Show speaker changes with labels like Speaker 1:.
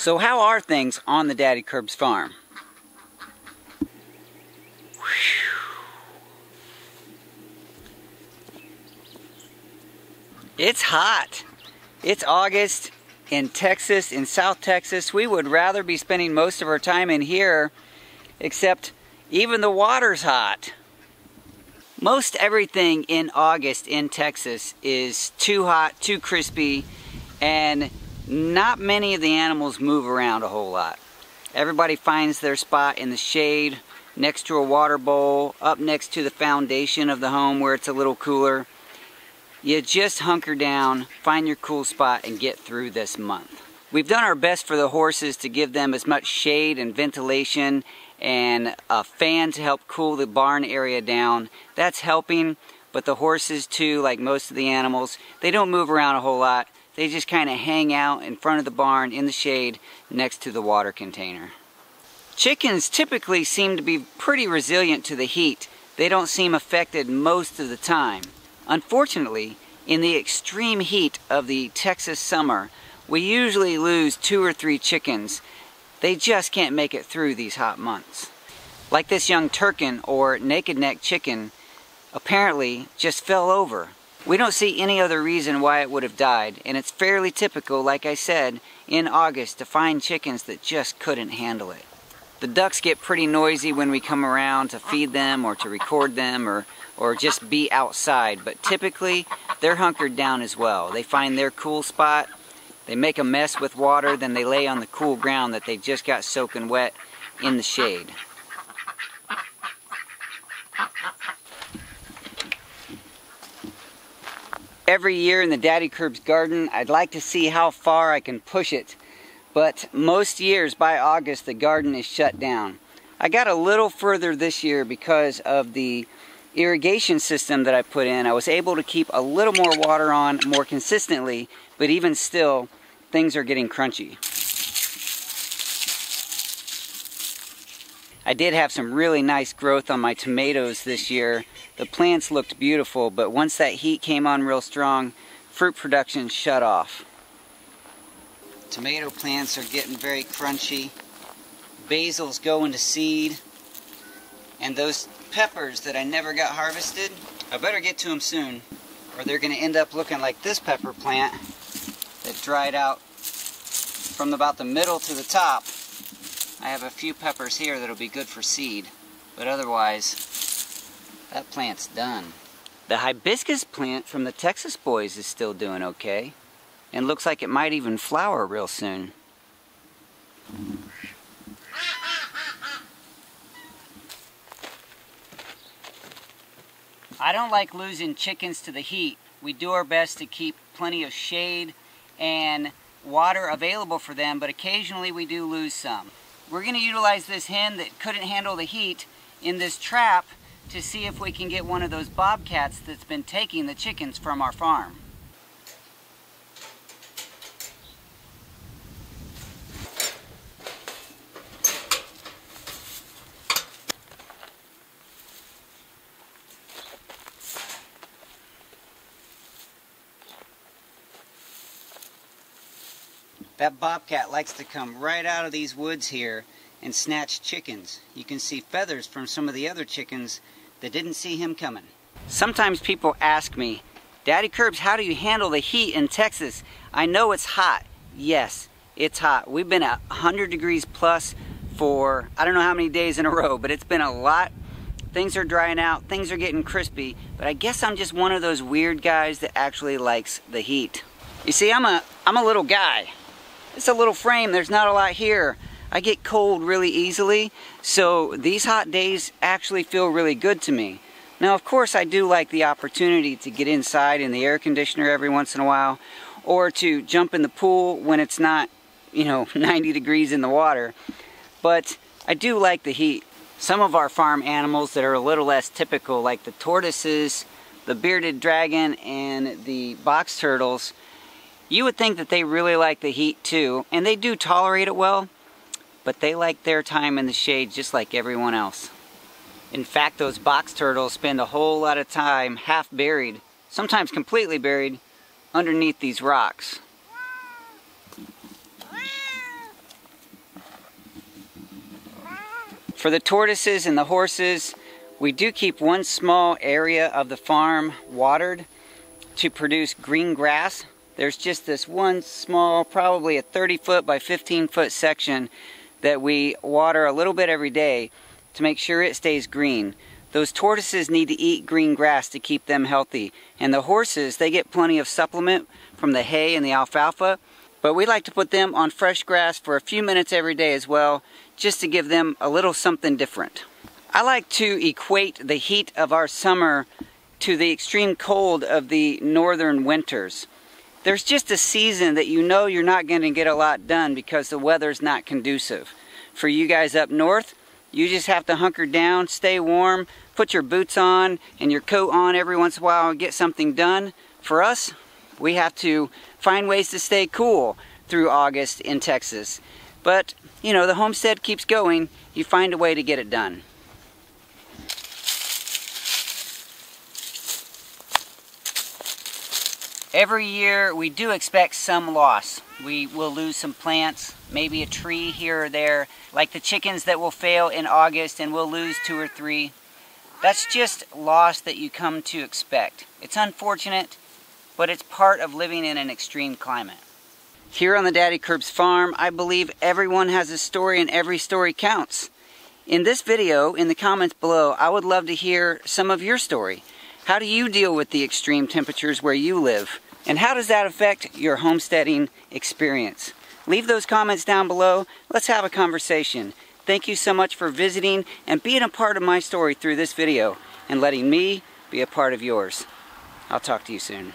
Speaker 1: So how are things on the Daddykirbs farm? It's hot. It's August in Texas, in South Texas. We would rather be spending most of our time in here, except even the water's hot. Most everything in August in Texas is too hot, too crispy, and not many of the animals move around a whole lot. Everybody finds their spot in the shade, next to a water bowl, up next to the foundation of the home where it's a little cooler. You just hunker down, find your cool spot, and get through this month. We've done our best for the horses to give them as much shade and ventilation and a fan to help cool the barn area down. That's helping, but the horses too, like most of the animals, they don't move around a whole lot. They just kind of hang out in front of the barn in the shade next to the water container. Chickens typically seem to be pretty resilient to the heat. They don't seem affected most of the time. Unfortunately, in the extreme heat of the Texas summer, we usually lose two or three chickens. They just can't make it through these hot months. Like this young Turken or naked neck chicken apparently just fell over. We don't see any other reason why it would have died, and it's fairly typical, like I said, in August to find chickens that just couldn't handle it. The ducks get pretty noisy when we come around to feed them or to record them or or just be outside. But typically, they're hunkered down as well. They find their cool spot, they make a mess with water, then they lay on the cool ground that they just got soaking wet in the shade. Every year in the Daddykirbs garden, I'd like to see how far I can push it. But most years by August, the garden is shut down. I got a little further this year because of the irrigation system that I put in, I was able to keep a little more water on more consistently, but even still, things are getting crunchy. I did have some really nice growth on my tomatoes this year. The plants looked beautiful, but once that heat came on real strong, fruit production shut off. Tomato plants are getting very crunchy. Basil's going to seed. And those peppers that I never got harvested, I better get to them soon or they're going to end up looking like this pepper plant that dried out from about the middle to the top. I have a few peppers here that'll be good for seed, but otherwise, that plant's done. The hibiscus plant from the Texas Boys is still doing okay, and looks like it might even flower real soon. I don't like losing chickens to the heat. We do our best to keep plenty of shade and water available for them, but occasionally we do lose some. We're going to utilize this hen that couldn't handle the heat in this trap to see if we can get one of those bobcats that's been taking the chickens from our farm. That bobcat likes to come right out of these woods here and snatch chickens. You can see feathers from some of the other chickens that didn't see him coming. Sometimes people ask me, Daddykirbs, how do you handle the heat in Texas? I know it's hot. Yes, it's hot. We've been at 100 degrees plus for I don't know how many days in a row, but it's been a lot. Things are drying out, things are getting crispy, but I guess I'm just one of those weird guys that actually likes the heat. You see, I'm a I'm a little guy. It's a little frame, there's not a lot here. I get cold really easily, so these hot days actually feel really good to me. Now, of course, I do like the opportunity to get inside in the air conditioner every once in a while, or to jump in the pool when it's not, you know, 90 degrees in the water. But I do like the heat. Some of our farm animals that are a little less typical, like the tortoises, the bearded dragon, and the box turtles, you would think that they really like the heat too, and they do tolerate it well, but they like their time in the shade just like everyone else. In fact, those box turtles spend a whole lot of time half buried, sometimes completely buried, underneath these rocks. For the tortoises and the horses, we do keep one small area of the farm watered to produce green grass there's just this one small, probably a 30 foot by 15 foot section that we water a little bit every day to make sure it stays green. Those tortoises need to eat green grass to keep them healthy. And the horses, they get plenty of supplement from the hay and the alfalfa. But we like to put them on fresh grass for a few minutes every day as well, just to give them a little something different. I like to equate the heat of our summer to the extreme cold of the northern winters. There's just a season that you know you're not going to get a lot done because the weather's not conducive. For you guys up north, you just have to hunker down, stay warm, put your boots on and your coat on every once in a while and get something done. For us, we have to find ways to stay cool through August in Texas. But, you know, the homestead keeps going. You find a way to get it done. Every year we do expect some loss. We will lose some plants, maybe a tree here or there, like the chickens that will fail in August and we'll lose two or three. That's just loss that you come to expect. It's unfortunate, but it's part of living in an extreme climate. Here on the Daddykirbs farm, I believe everyone has a story and every story counts. In this video, in the comments below, I would love to hear some of your story. How do you deal with the extreme temperatures where you live? And how does that affect your homesteading experience? Leave those comments down below. Let's have a conversation. Thank you so much for visiting and being a part of my story through this video and letting me be a part of yours. I'll talk to you soon.